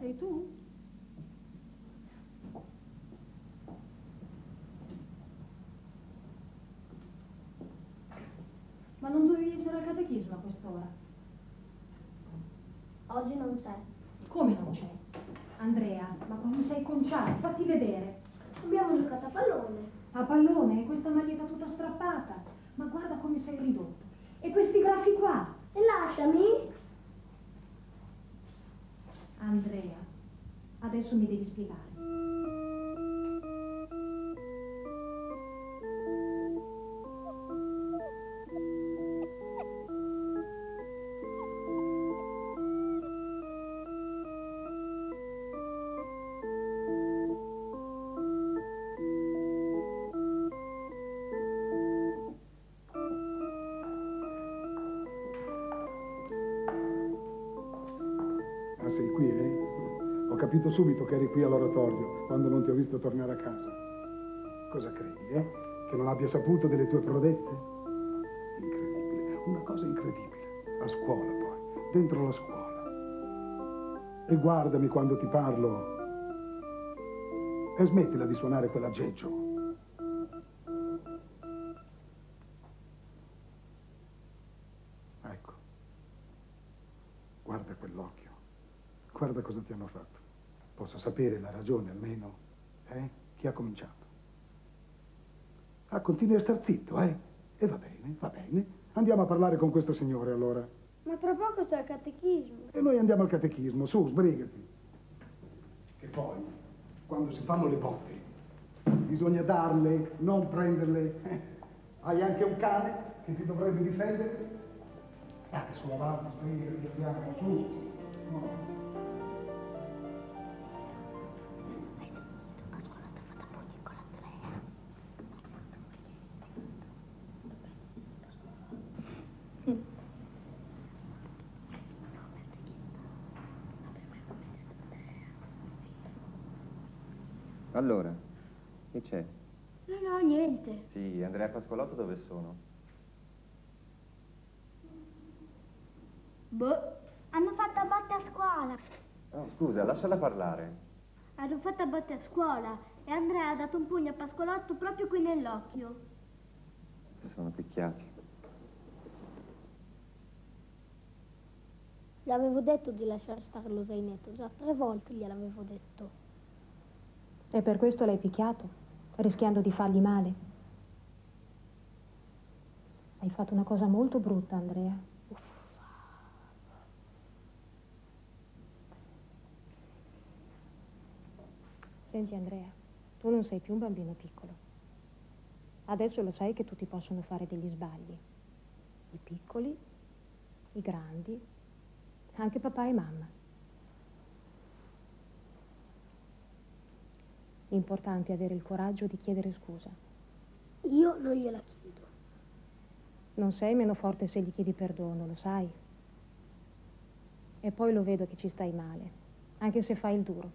Sei tu? Ma non dovevi essere al catechismo a quest'ora? Oggi non c'è. Come non c'è? Andrea, ma come sei conciato? Fatti vedere. Abbiamo giocato a pallone. A pallone, e questa maglietta tutta strappata. Ma guarda come sei ridotto. E questi graffi qua? E lasciami. Andrea, adesso mi devi spiegare. Capito subito che eri qui all'oratorio quando non ti ho visto tornare a casa. Cosa credi, eh? Che non abbia saputo delle tue prodezze? Incredibile, una cosa incredibile. A scuola poi, dentro la scuola. E guardami quando ti parlo. E smettila di suonare quell'aggeggio. Ecco. Guarda quell'occhio. Guarda cosa ti hanno fatto. Posso sapere la ragione almeno? Eh? Chi ha cominciato? Ah, continui a star zitto, eh? E va bene, va bene. Andiamo a parlare con questo signore allora. Ma tra poco c'è il catechismo. E noi andiamo al catechismo, su, sbrigati. Che poi, quando si fanno le botte, bisogna darle, non prenderle. Eh? Hai anche un cane che ti dovrebbe difendere? Dai, su, avanti, sbrigati, andiamo, su. No. Allora, che c'è? No, no, niente. Sì, Andrea Pascolotto dove sono? Boh. Hanno fatto a botte a scuola. Oh, scusa, lasciala parlare. Hanno fatto a botte a scuola e Andrea ha dato un pugno a Pascolotto proprio qui nell'occhio. Sono picchiati. Gli avevo detto di lasciare stare lo zainetto, già tre volte gliel'avevo detto. E per questo l'hai picchiato, rischiando di fargli male. Hai fatto una cosa molto brutta, Andrea. Senti, Andrea, tu non sei più un bambino piccolo. Adesso lo sai che tutti possono fare degli sbagli. I piccoli, i grandi, anche papà e mamma. L'importante è avere il coraggio di chiedere scusa. Io non gliela chiedo. Non sei meno forte se gli chiedi perdono, lo sai. E poi lo vedo che ci stai male, anche se fai il duro.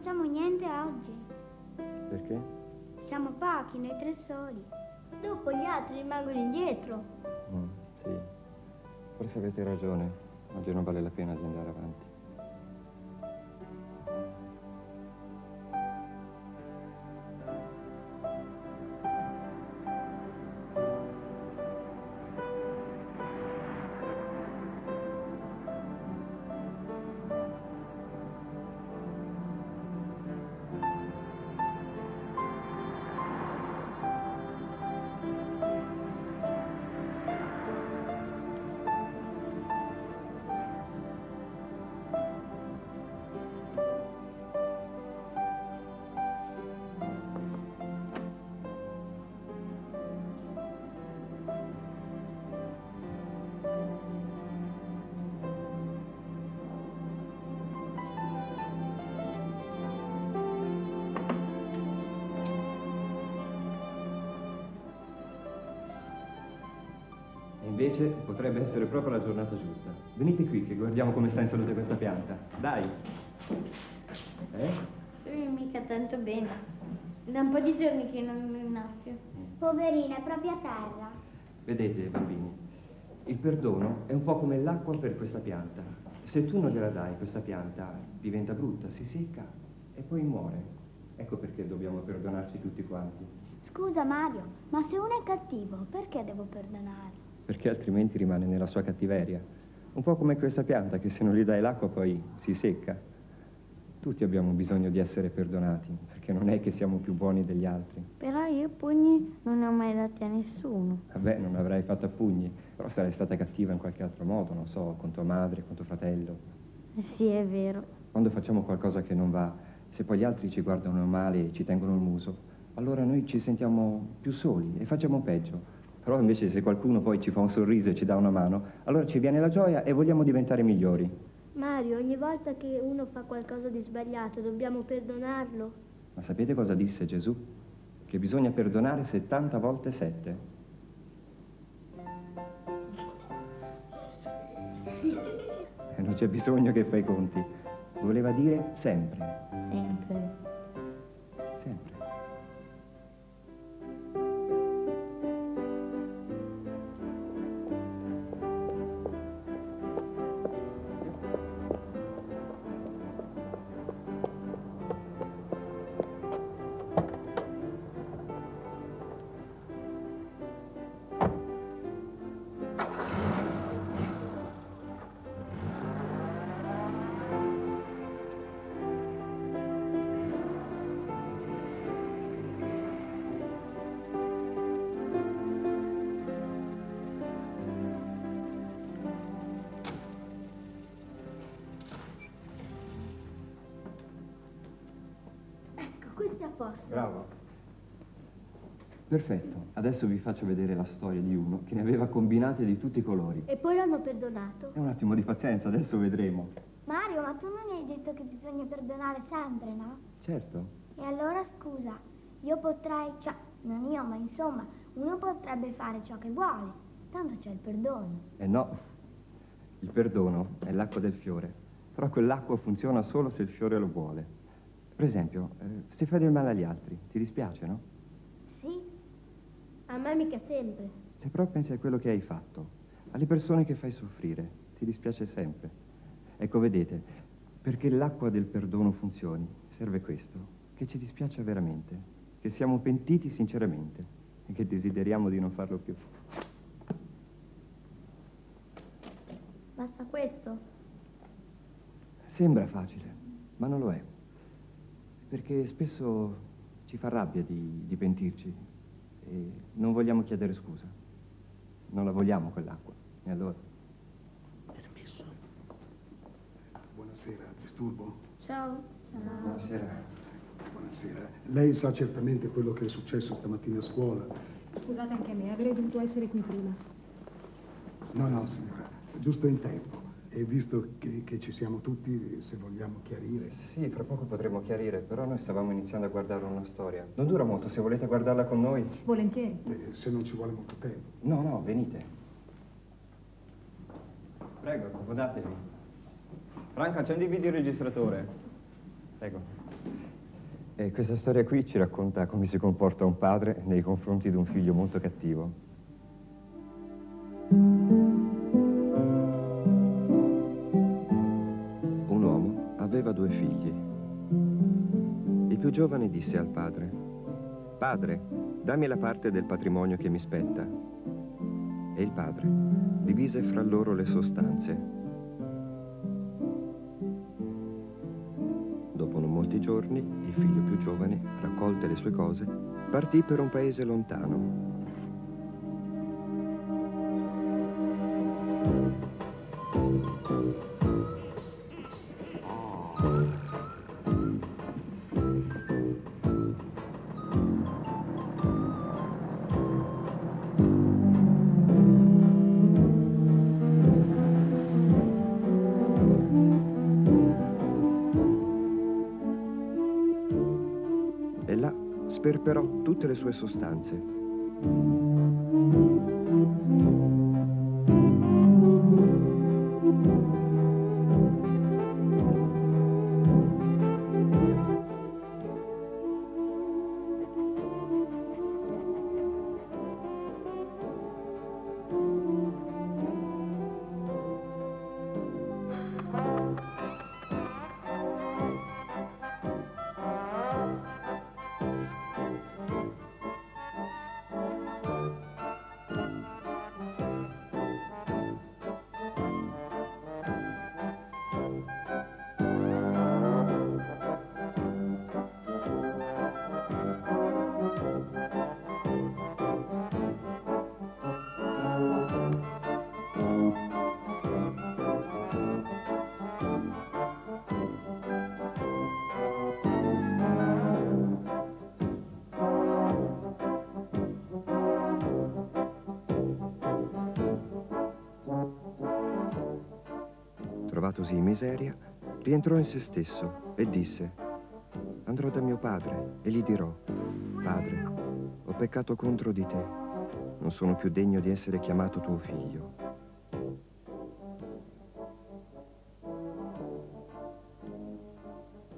Facciamo niente oggi. Perché? Siamo pochi, noi tre soli. Dopo gli altri rimangono indietro. Mm, sì. Forse avete ragione. Oggi non vale la pena di andare avanti. Invece potrebbe essere proprio la giornata giusta. Venite qui che guardiamo come sta in salute questa pianta. Dai. Eh? Lui mica tanto bene. Da un po' di giorni che non mi innaffio. Poverina, è proprio a terra. Vedete, bambini, il perdono è un po' come l'acqua per questa pianta. Se tu non gliela dai, questa pianta diventa brutta, si secca e poi muore. Ecco perché dobbiamo perdonarci tutti quanti. Scusa Mario, ma se uno è cattivo, perché devo perdonare? Perché altrimenti rimane nella sua cattiveria. Un po' come questa pianta che se non gli dai l'acqua poi si secca. Tutti abbiamo bisogno di essere perdonati, perché non è che siamo più buoni degli altri. Però io pugni non ne ho mai dati a nessuno. Vabbè, non avrai fatto a pugni, però sarai stata cattiva in qualche altro modo, non so, con tua madre, con tuo fratello. Eh sì, è vero. Quando facciamo qualcosa che non va, se poi gli altri ci guardano male e ci tengono il muso, allora noi ci sentiamo più soli e facciamo peggio. Però invece se qualcuno poi ci fa un sorriso e ci dà una mano, allora ci viene la gioia e vogliamo diventare migliori. Mario, ogni volta che uno fa qualcosa di sbagliato dobbiamo perdonarlo. Ma sapete cosa disse Gesù? Che bisogna perdonare 70 volte 7. E non c'è bisogno che fai conti. Voleva dire. Sempre. Sempre. Posto. Bravo. Perfetto. Adesso vi faccio vedere la storia di uno che ne aveva combinate di tutti i colori. E poi l'hanno perdonato. È un attimo di pazienza, adesso vedremo. Mario, ma tu non hai detto che bisogna perdonare sempre, no? Certo. E allora scusa, io potrei, cioè, non io, ma insomma, uno potrebbe fare ciò che vuole. Tanto c'è il perdono. E no, il perdono è l'acqua del fiore, però quell'acqua funziona solo se il fiore lo vuole. Per esempio, eh, se fai del male agli altri, ti dispiace, no? Sì? A me mica sempre. Se però pensi a quello che hai fatto, alle persone che fai soffrire, ti dispiace sempre. Ecco, vedete, perché l'acqua del perdono funzioni, serve questo, che ci dispiace veramente, che siamo pentiti sinceramente e che desideriamo di non farlo più. Basta questo. Sembra facile, ma non lo è. Perché spesso ci fa rabbia di, di pentirci e non vogliamo chiedere scusa. Non la vogliamo quell'acqua. E allora? Permesso. Buonasera, disturbo? Ciao. Buonasera. Buonasera. Lei sa certamente quello che è successo stamattina a scuola. Scusate anche me, avrei dovuto essere qui prima. No, no, signora, giusto in tempo. E visto che, che ci siamo tutti, se vogliamo chiarire. Sì, fra poco potremo chiarire, però noi stavamo iniziando a guardare una storia. Non dura molto, se volete guardarla con noi. Volentieri. eh, se non ci vuole molto tempo. No, no, venite. Prego, accomodatevi. Franca, accendi il videoregistratore. Prego. E questa storia qui ci racconta come si comporta un padre nei confronti di un figlio molto cattivo. Più giovane disse al padre, Padre, dammi la parte del patrimonio che mi spetta. E il padre divise fra loro le sostanze. Dopo non molti giorni, il figlio più giovane, raccolte le sue cose, partì per un paese lontano. Sperperò tutte le sue sostanze. Trovatosi in miseria, rientrò in se stesso e disse, andrò da mio padre e gli dirò, Padre, ho peccato contro di te, non sono più degno di essere chiamato tuo figlio.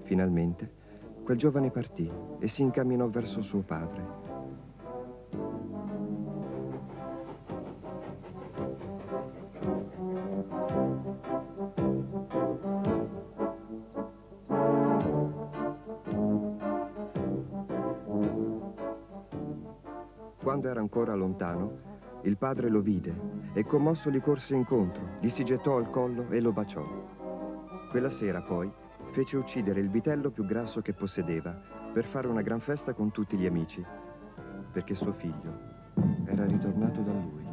Finalmente, quel giovane partì e si incamminò verso suo padre. Quando era ancora lontano, il padre lo vide e commosso gli corse incontro, gli si gettò al collo e lo baciò. Quella sera poi fece uccidere il vitello più grasso che possedeva per fare una gran festa con tutti gli amici, perché suo figlio era ritornato da lui.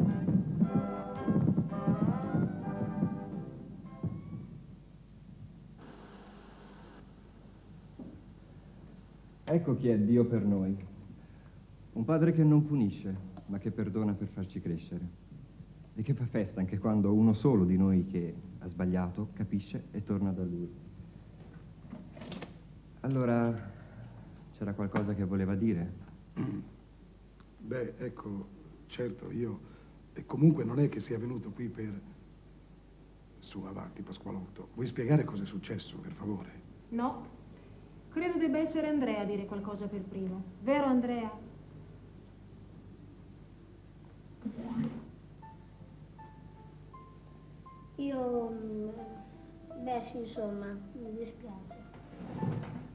Ecco chi è Dio per noi. Un padre che non punisce, ma che perdona per farci crescere. E che fa festa anche quando uno solo di noi che ha sbagliato capisce e torna da lui. Allora, c'era qualcosa che voleva dire? Beh, ecco, certo, io... E comunque non è che sia venuto qui per... Su, avanti, Pasqualotto. Vuoi spiegare cosa è successo, per favore? No, credo debba essere Andrea a dire qualcosa per primo. Vero, Andrea? Io... mm, Beh sì, insomma, mi dispiace.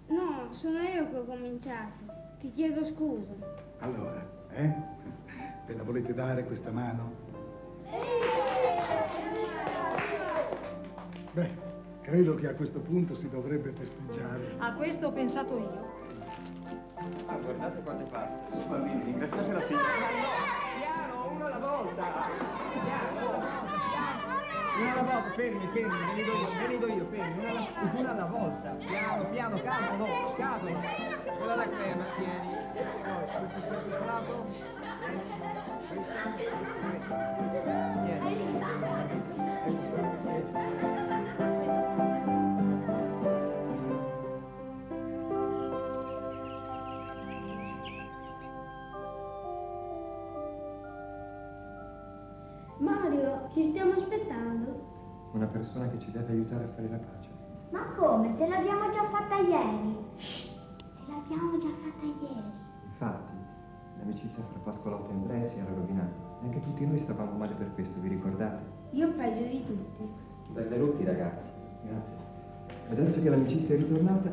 No, sono io che ho cominciato. Ti chiedo scusa. Allora, eh? Ve la volete dare questa mano? Beh, credo che a questo punto si dovrebbe festeggiare. A questo ho pensato io. Ah, guardate quante paste. Su, bambini, ringraziate la signora. Alla volta. Uno alla volta, fermi, fermi, ve ne do io, ve ne do io, fermi, una alla, una alla volta. Piano, piano, cadono, cadono. Quella la crema, tieni. Poi, questo è il cioccolato. Questa, questa, questa.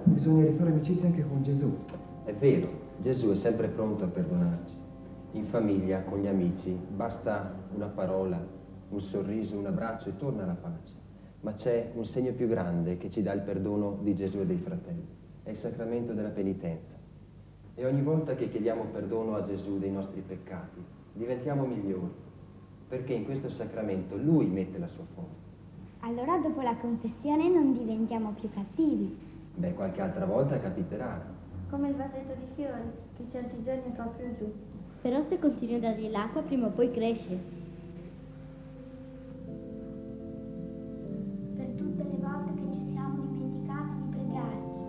Bisogna rifare amicizia anche con Gesù. È vero, Gesù è sempre pronto a perdonarci. In famiglia, con gli amici, basta una parola, un sorriso, un abbraccio e torna la pace. Ma c'è un segno più grande che ci dà il perdono di Gesù e dei fratelli. È il sacramento della penitenza. E ogni volta che chiediamo perdono a Gesù dei nostri peccati, diventiamo migliori, perché in questo sacramento Lui mette la sua forza. Allora dopo la confessione non diventiamo più cattivi. Beh, qualche altra volta capiterà. Come il vasetto di fiori, che certi giorni è proprio giù. Però se continui a dargli l'acqua prima o poi cresce. Per tutte le volte che ci siamo dimenticati di pregarti.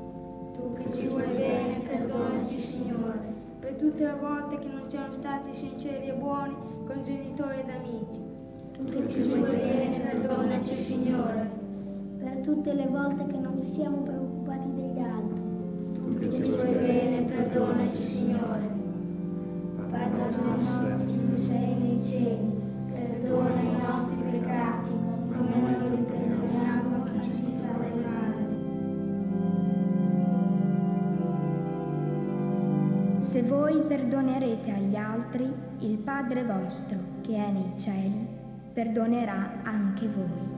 Tu che ci vuoi bene, perdonaci, Signore. Per tutte le volte che non siamo stati sinceri e buoni con genitori ed amici. Tu che ci vuoi bene, perdonaci, Signore. Per tutte le volte che non ci siamo preoccupati degli altri. Tu che ci vuoi bene, perdonaci, Signore. Padre nostro che sei nei cieli, perdona i nostri peccati, come noi li perdoniamo a chi ci fa del male. Se voi perdonerete agli altri, il Padre vostro, che è nei cieli, perdonerà anche voi.